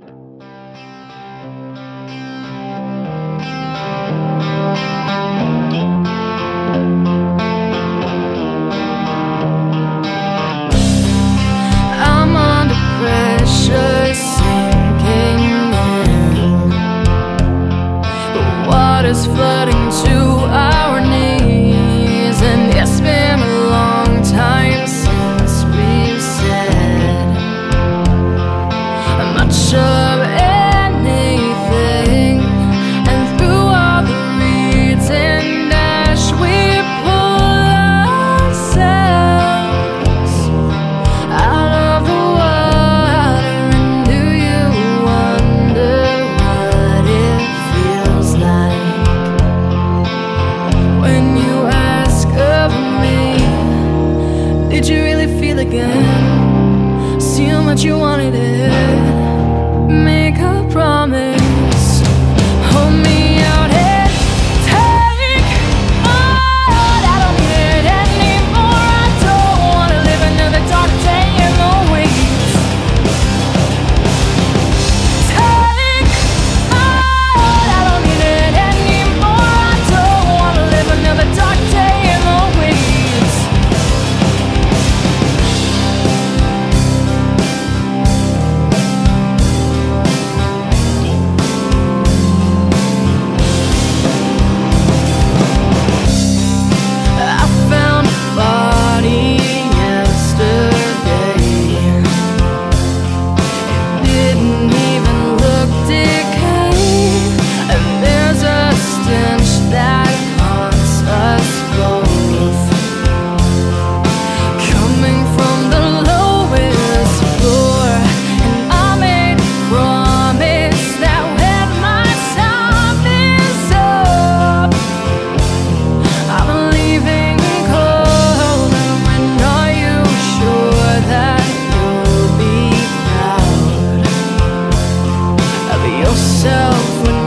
I'm sure myself